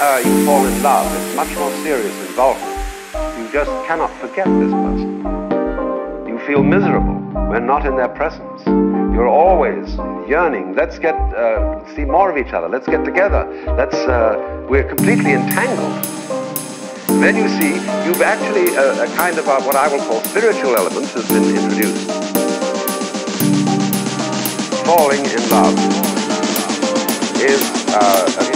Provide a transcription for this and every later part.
uh, you fall in love, it's much more serious involvement. You just cannot forget this person. You feel miserable when not in their presence. You're always yearning. Let's get uh, see more of each other. Let's get together. Let's. Uh, we're completely entangled. Then you see you've actually a, a kind of a, what I will call spiritual element has been introduced. Falling in love is uh,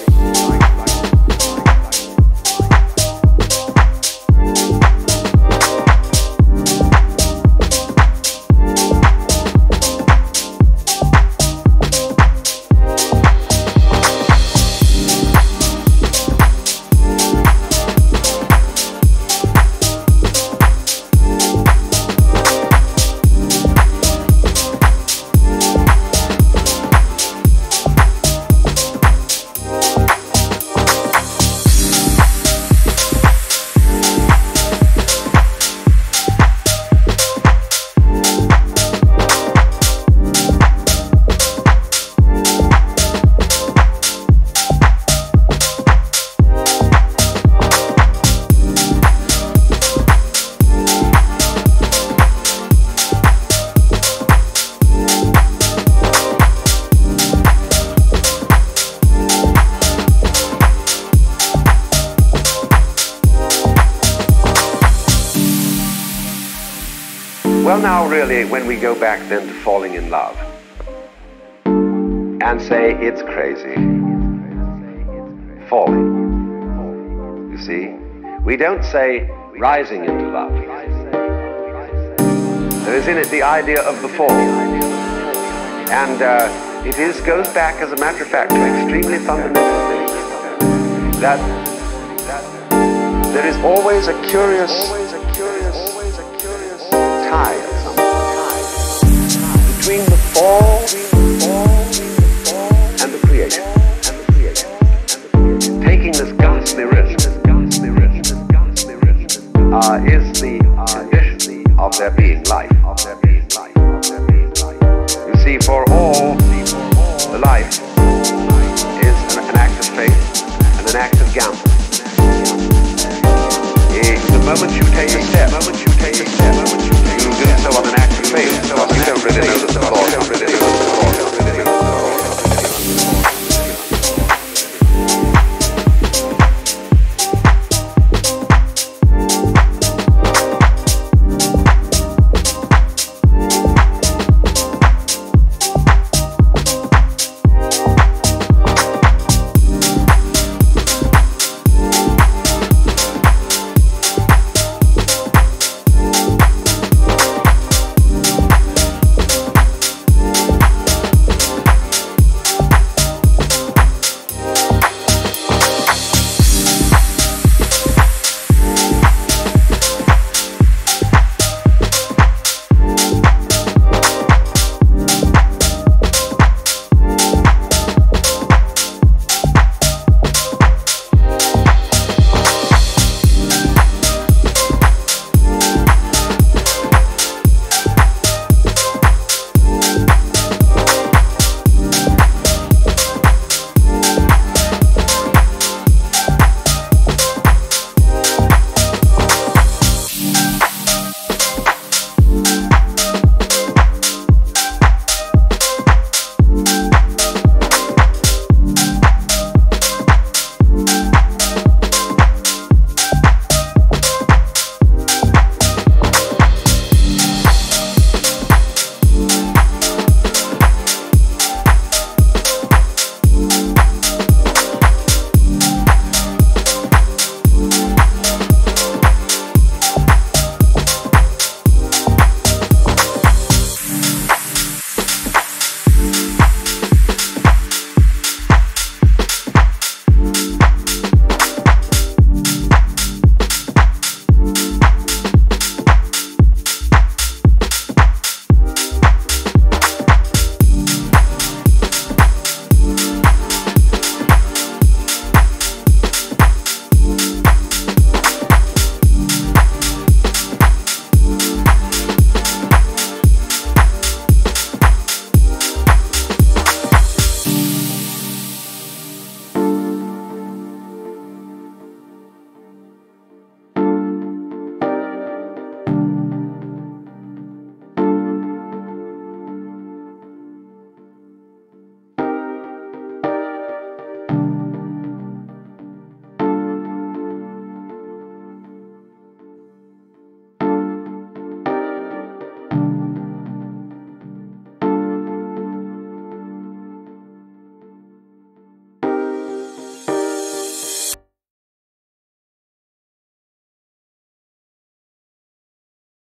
Well, now, really, when we go back then to falling in love and say it's crazy, falling. You see, we don't say rising into love. There is in it the idea of the fall. And uh, it is goes back, as a matter of fact, to extremely fundamental things. That, that there is always a curious tie at some point life. You see, for all, the life is an, an act of faith and an act of gamble. The moment you take a step, the moment you take a step.